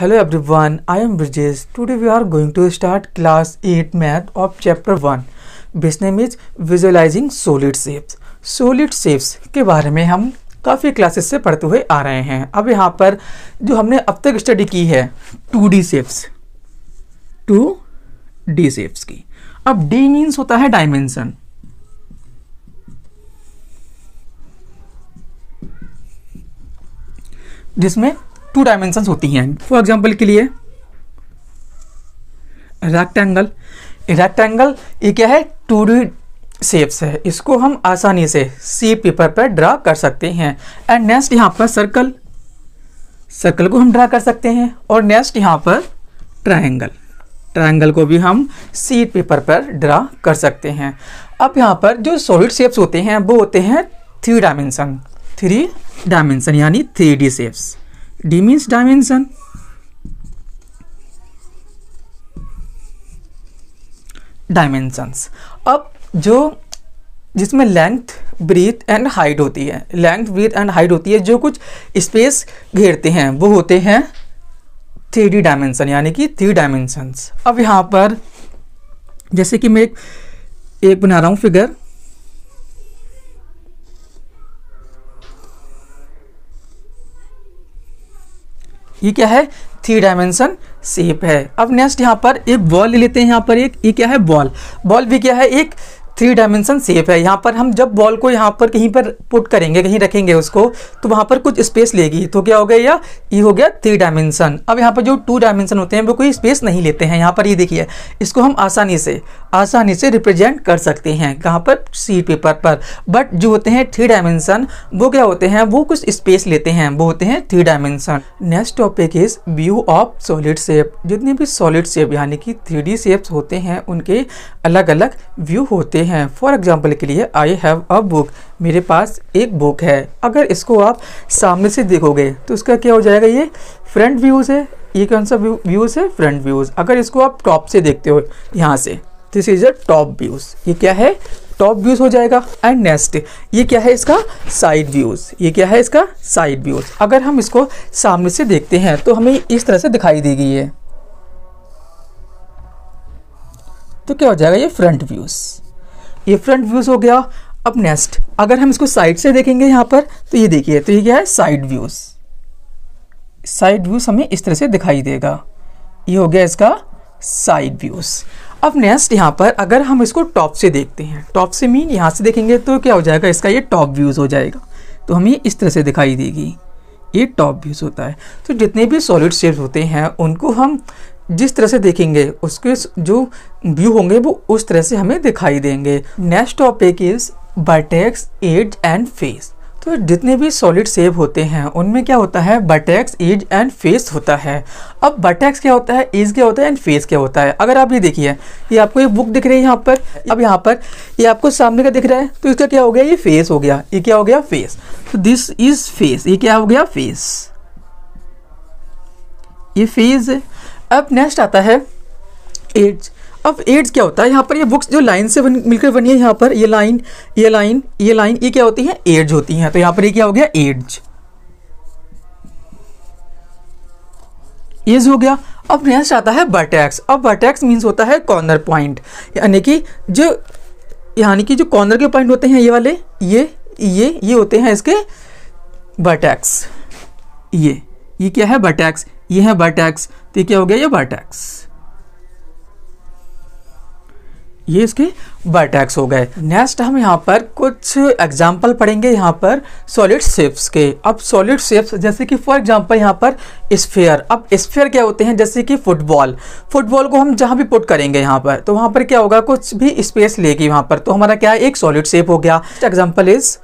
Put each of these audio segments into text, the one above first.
Hello everyone I am Brijesh today we are going to start class at math of chapter one this name is solid shapes solid shapes के बारे में हम काफ़ी classes से पढ़ते हुए आ रहे हैं। अब यहाँ पर जो हमने अब तक स्टडी की है two D shapes two D shapes की। अब डी मीन्स होता है डायमेंशन जिसमें टू डायमेंशन होती हैं। फॉर एग्ज़ाम्पल के लिए रेक्टेंगल रेक्टेंगल ये क्या है? टू डी शेप्स है। इसको हम आसानी से सी पेपर पर ड्रा कर सकते हैं। एंड नेक्स्ट यहाँ पर सर्कल सर्कल को हम ड्रा कर सकते हैं। और नेक्स्ट यहाँ पर ट्रायंगल ट्रायंगल को भी हम सी पेपर पर ड्रा कर सकते हैं। अब यहाँ पर जो सॉलिड शेप्स होते हैं, वो होते हैं थ्री डायमेंशन थ्री डायमेंशन यानी three D shapes D means dimension dimensions अब जो जिसमें लेंथ ब्रीथ एंड हाइट होती है लेंथ ब्रीथ एंड हाइट होती है, जो कुछ स्पेस घेरते हैं, वो होते हैं थ्री डी डायमेंशन यानी कि थ्री डायमेंशंस अब यहाँ पर जैसे कि मैं एक एक बना रहा हूँ फिगर ये क्या है? थ्री डायमेंशन शेप है। अब नेक्स्ट यहाँ पर एक बॉल ले लेते हैं, यहाँ पर एक, ये क्या है? बॉल बॉल भी क्या है? एक थ्री डायमेंशन शेप है। यहाँ पर हम जब बॉल को यहाँ पर कहीं पर पुट करेंगे, कहीं रखेंगे उसको तो वहाँ पर कुछ स्पेस लेगी। तो क्या हो गया या ये हो गया थ्री डायमेंशन अब यहाँ पर जो टू डायमेंशन होते हैं, वो कोई स्पेस नहीं लेते हैं। यहाँ पर ये देखिए, इसको हम आसानी से आसानी से रिप्रेजेंट कर सकते हैं कहाँ पर? सी पेपर पर। बट जो होते हैं थ्री डायमेंशन वो क्या होते हैं? वो कुछ स्पेस लेते हैं। वो होते हैं three dimension next topic is view of solid shape जितने भी सॉलिड शेप यानी कि थ्री डी होते हैं, उनके अलग अलग व्यू होते हैं। फॉर एग्ज़ाम्पल के लिए आई हैव अ बुक मेरे पास एक बुक है। अगर इसको आप सामने से देखोगे तो उसका क्या हो जाएगा ये? फ्रंट व्यूज़ है। ये कौन सा व्यूज़ है? फ्रंट व्यूज़ अगर इसको आप टॉप से देखते हो, यहाँ से this is a top views ये क्या है? टॉप व्यूज़ हो जाएगा। एंड नेक्स्ट ये क्या है इसका? साइड व्यूज़ ये क्या है इसका? साइड व्यूज़ अगर हम इसको सामने से देखते हैं तो हमें इस तरह से दिखाई देगी ये। तो क्या हो जाएगा ये? फ्रंट व्यूज़ ये फ्रंट व्यूज़ हो गया। अब नेक्स्ट अगर हम इसको साइड से देखेंगे यहाँ पर तो ये देखिए तो ये क्या है? साइड व्यूज़ साइड व्यूज़ हमें इस तरह से दिखाई देगा। ये हो गया इसका साइड व्यूज़ अब नेक्स्ट यहाँ पर अगर हम इसको टॉप से देखते हैं टॉप से मीन यहाँ से देखेंगे तो क्या हो जाएगा? इसका ये टॉप व्यूज़ हो जाएगा। तो हमें इस तरह से दिखाई देगी। ये टॉप व्यूज़ होता है। तो जितने भी सॉलिड शेप्स होते हैं, उनको हम जिस तरह से देखेंगे, उसके जो व्यू होंगे, वो उस तरह से हमें दिखाई देंगे। Next topic is vertex edge and face तो जितने भी सॉलिड शेप होते हैं, उनमें क्या होता है? बटेक्स एज एंड फेस होता है। अब बटेक्स क्या होता है? एज क्या होता है? एंड फेस क्या होता है? अगर आप ये देखिए, ये आपको ये बुक दिख रही है यहाँ पर। अब यहाँ पर ये आपको सामने का दिख रहा है तो इसका क्या हो गया? ये फेस हो गया। ये क्या हो गया? फेस तो दिस इज़ फेस ये क्या हो गया? फेस ये फेस है अब नेक्स्ट आता है एड्स अब एड्स क्या होता है? यहाँ पर ये बुक्स जो लाइन से बन, मिलकर बनी है यहाँ पर ये लाइन ये लाइन ये लाइन ये क्या होती है? एड्स होती हैं। तो यहाँ पर ये क्या हो गया? एड्स एज हो गया। अब नेक्स्ट आता है बटेक्स अब बटेक्स मीन्स होता है कॉर्नर पॉइंट यानी कि जो यानी कि जो कॉर्नर के पॉइंट होते हैं ये वाले ये ये ये होते हैं इसके बटेक्स ये ये क्या है? बटेक्स ये है बटेक्स तो क्या हो गया? ये बटेक्स ये इसके बटेक्स हो गए। नेक्स्ट हम यहाँ पर कुछ एग्ज़ाम्पल पढ़ेंगे यहाँ पर सॉलिड शेप्स के। अब सॉलिड शेप्स जैसे कि फॉर एग्जांपल यहाँ पर स्फेयर अब स्फेयर क्या होते हैं? जैसे कि फुटबॉल फुटबॉल को हम जहाँ भी पुट करेंगे यहाँ पर तो वहाँ पर क्या होगा? कुछ भी स्पेस लेगी वहाँ पर। तो हमारा क्या है? एक सॉलिड शेप हो गया। एग्ज़ाम्पल इज़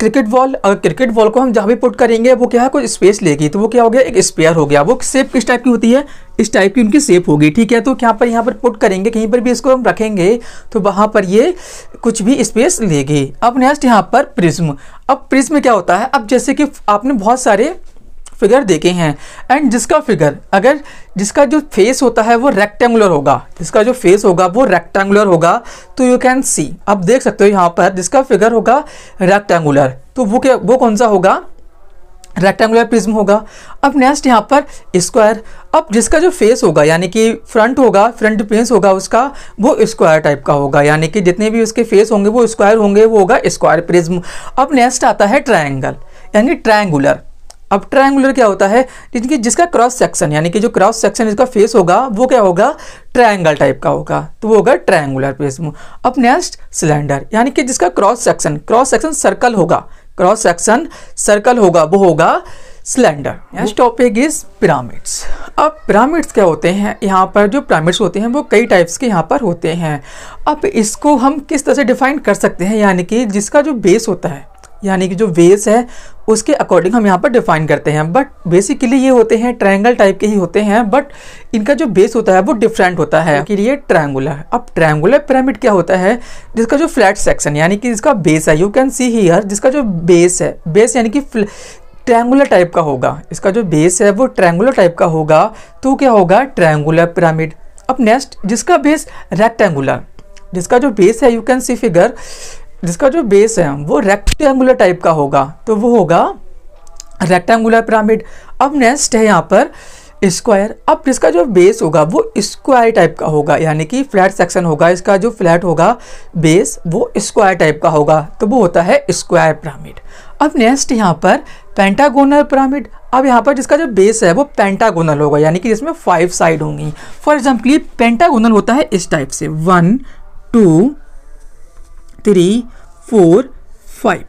क्रिकेट बॉल अगर क्रिकेट बॉल को हम जहाँ भी पुट करेंगे, वो क्या है, कोई स्पेस लेगी। तो वो क्या हो गया, एक स्पेयर हो गया। वो सेप किस टाइप की होती है? इस टाइप की उनकी सेप होगी, ठीक है? तो यहाँ पर यहाँ पर पुट करेंगे, कहीं पर भी इसको हम रखेंगे तो वहाँ पर ये कुछ भी स्पेस लेगी। अब नेक्स्ट यहाँ पर प्रिज्म अब प्रिज्म क्या होता है? अब जैसे कि आपने बहुत सारे फिगर देखे हैं। एंड जिसका फिगर, अगर जिसका जो फेस होता है वो रेक्टेंगुलर होगा, जिसका जो फेस होगा वो रेक्टेंगुलर होगा तो यू कैन सी अब देख सकते हो यहाँ पर जिसका फिगर होगा रेक्टेंगुलर तो वो क्या, वो कौन सा होगा? रेक्टेंगुलर प्रिज्म होगा। अब नेक्स्ट यहाँ पर स्क्वायर अब जिसका जो फेस होगा, यानी कि फ्रंट होगा फ्रंट फेस होगा उसका, वो स्क्वायर टाइप का होगा। यानी कि जितने भी उसके फेस होंगे, वो स्क्वायर होंगे, वो होगा स्क्वायर प्रिज्म अब नेक्स्ट आता है ट्रायंगल यानी ट्रायंगुलर अब ट्रायंगुलर क्या होता है? जिनकी, जिसका क्रॉस सेक्शन यानी कि जो क्रॉस सेक्शन इसका फेस होगा, वो क्या होगा? ट्रायंगल टाइप का होगा। तो वो होगा ट्रायंगुलर प्रिज्म अब नेक्स्ट सिलेंडर यानी कि जिसका cross section cross section circle होगा। क्रॉस सेक्शन सर्कल होगा, वो होगा cylinder next topic is pyramids अब पिरामिड्स क्या होते हैं? यहाँ पर जो पिरामिड्स होते हैं, वो कई टाइप्स के यहाँ पर होते हैं। अब इसको हम किस तरह से डिफाइन कर सकते हैं? यानी कि जिसका जो बेस होता है यानी कि जो बेस है, उसके अकॉर्डिंग हम यहाँ पर डिफाइन करते हैं। बट बेसिकली ये होते हैं ट्रायंगल टाइप के ही होते हैं बट इनका जो बेस होता है, वो डिफरेंट होता है। कि ये ट्रायंगुलर अब ट्रायंगुलर पिरामिड क्या होता है? जिसका जो फ्लैट सेक्शन यानी कि जिसका बेस है यू कैन सी हियर जिसका जो बेस है बेस यानी कि ट्रायंगुलर टाइप का होगा। इसका जो बेस है, वो ट्रैंगुलर टाइप का होगा। तो क्या होगा? ट्रायंगुलर पिरामिड अब नेक्स्ट जिसका बेस रेक्टेंगुलर जिसका जो बेस है यू कैन सी फिगर जिसका जो बेस है, वो रेक्टेंगुलर टाइप का होगा। तो वो होगा रेक्टेंगुलर पिरामिड अब नेक्स्ट है यहाँ पर स्क्वायर अब जिसका जो बेस होगा, वो स्क्वायर टाइप का होगा। यानी कि फ्लैट सेक्शन होगा। इसका जो फ्लैट होगा बेस वो स्क्वायर टाइप का होगा। तो वो होता है स्क्वायर पिरामिड अब नेक्स्ट यहाँ पर पेंटागोनल पिरामिड अब यहाँ पर जिसका जो बेस है, वो पेंटागोनल होगा। यानी कि जिसमें फाइव साइड होंगी। फॉर एग्ज़ाम्पल पेंटागोनल होता है इस टाइप से। One two three four five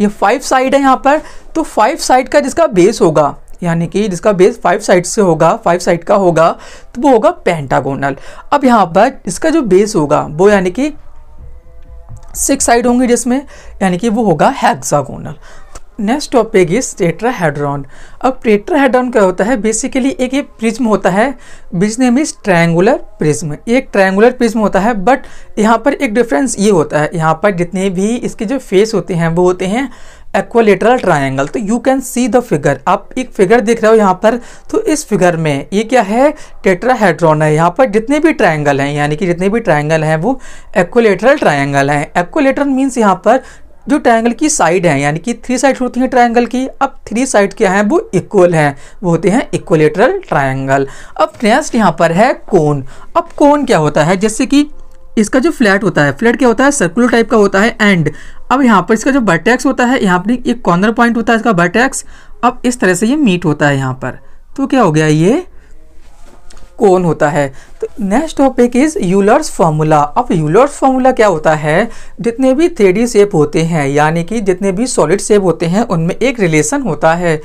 ये फाइव साइड है यहाँ पर तो फाइव साइड का जिसका बेस होगा, यानी कि जिसका बेस फाइव साइड से होगा फाइव साइड का होगा तो वो होगा पेंटागोनल अब यहाँ पर इसका जो बेस होगा, वो यानी कि सिक्स साइड होंगे जिसमें, यानी कि वो होगा hexagonal next topic is tetrahedron. अब टेट्राहेड्रॉन क्या होता है? बेसिकली एक ये प्रिज्म होता है बिज इज़ ट्रायंगुलर प्रिज्म एक ट्रायंगुलर प्रिज्म होता है बट यहाँ पर एक डिफरेंस ये होता है। यहाँ पर जितने भी इसके जो फेस होते हैं, वो होते हैं एक्वालेटरल ट्रायंगल तो you can see the figure आप एक फिगर देख रहे हो यहाँ पर तो इस फिगर में ये क्या है? टेट्राहेड्रॉन है। यहाँ पर जितने भी ट्रायंगल हैं, यानी कि जितने भी ट्रायंगल हैं, वो एक्वालेटरल ट्रायंगल हैं। एक्वालेटरल मीन्स यहाँ पर जो ट्रायंगल की साइड है, यानी कि थ्री साइड होती हैं ट्रायंगल की, अब थ्री साइड क्या है, वो इक्वल हैं। वो होते हैं इक्वलेटरल ट्रायंगल अब नेक्स्ट यहाँ पर है कोन अब कोन क्या होता है? जैसे कि इसका जो फ्लैट होता है फ्लैट क्या होता है? सर्कुलर टाइप का होता है एंड अब यहाँ पर इसका जो बर्टेक्स होता है, यहाँ पर एक कॉर्नर पॉइंट होता है इसका बर्टेक्स अब इस तरह से ये मीट होता है यहाँ पर। तो क्या हो गया ये? कोन होता है। तो next topic is Euler's formula अब यूलर्स फार्मूला क्या होता है? जितने भी थ्री शेप होते हैं, यानी कि जितने भी सॉलिड शेप होते हैं, उनमें एक रिलेशन होता है।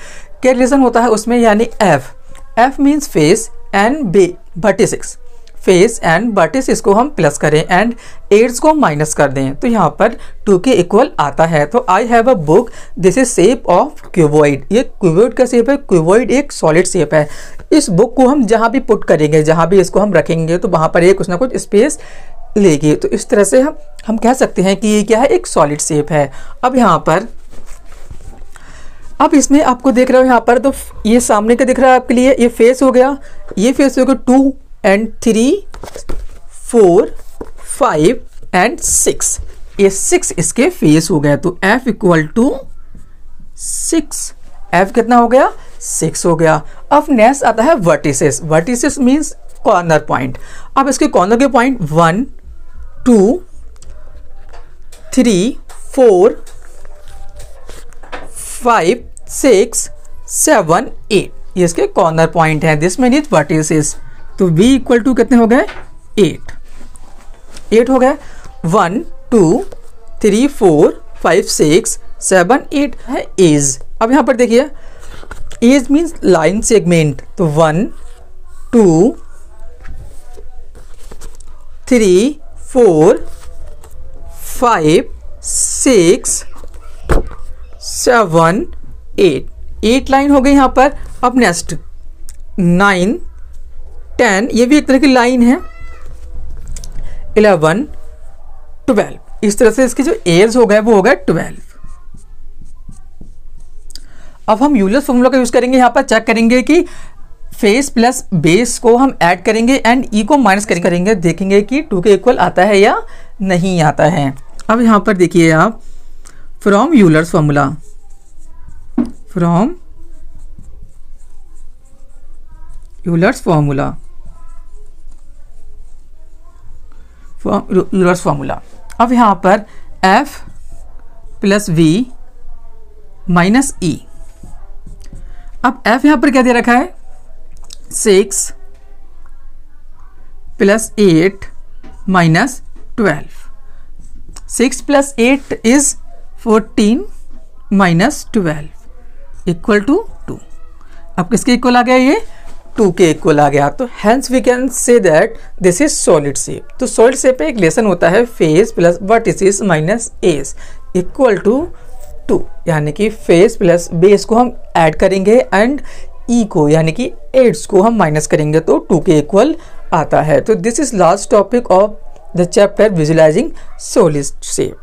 क्या रिलेशन होता है उसमें? यानी F F means face and बे बटी सिक्स फेस एंड बटिस इसको हम प्लस करें एंड एड्स को माइनस कर दें। तो यहाँ पर टू के इक्वल आता है। तो I have a book this is shape of cuboid ये क्यूबॉइड का शेप है। क्यूबॉइड एक सॉलिड शेप है। इस बुक को हम जहाँ भी पुट करेंगे, जहाँ भी इसको हम रखेंगे तो वहाँ पर एक कुछ ना कुछ स्पेस लेगी। तो इस तरह से हम हम कह सकते हैं कि ये क्या है? एक सॉलिड शेप है। अब यहाँ पर, अब इसमें आपको देख रहे हो यहाँ पर तो ये सामने का दिख रहा है आपके लिए। ये फेस हो गया। ये फेस हो गया two and three four five and six ये सिक्स इसके फेस हो गया तो F equal to six F कितना हो गया? सिक्स हो गया. अब नेक्स्ट आता है vertices vertices means corner point अब इसके कॉर्नर के point one two three four five six seven eight ये इसके कॉर्नर पॉइंट है. दिस मीन इज़ वर्टिसेस तो v इक्वल टू कितने हो गए? एट एट हो गए? One two three four five six seven eight है एज अब यहाँ पर देखिए एज मीन्स लाइन सेगमेंट तो one two three four five six seven eight eight line हो गई यहाँ पर. अब नेक्स्ट नाइन टेन, ये भी एक तरह की लाइन है। Eleven, twelve. इस तरह से इसके जो एयर्स हो गए, वो हो गए ट्वेल्व। अब हम यूलर फॉर्मूला का यूज़ करेंगे, यहाँ पर चेक करेंगे कि फेस प्लस बेस को हम ऐड करेंगे एंड ई को माइनस करेंगे देखेंगे कि टू के इक्वल आता है या नहीं आता है। अब यहाँ पर देखिए आप from Euler's formula. From Euler's formula. Euler's formula अब यहाँ पर F plus V minus E अब एफ़ यहाँ पर क्या दे रखा है? Six plus eight minus twelve six plus eight is fourteen minus twelve equal to two अब किसके इक्वल आ गया ये? टू के इक्वल आ गया। तो hence we can say that this is solid shape तो सॉलिड सेप एक लेसन होता है face plus vertices minus S equal to two यानी कि फेस प्लस बेस को हम ऐड करेंगे एंड ई e को, यानी कि एड्स को हम माइनस करेंगे तो टू के इक्वल आता है। तो this is last topic of the chapter visualizing solid shape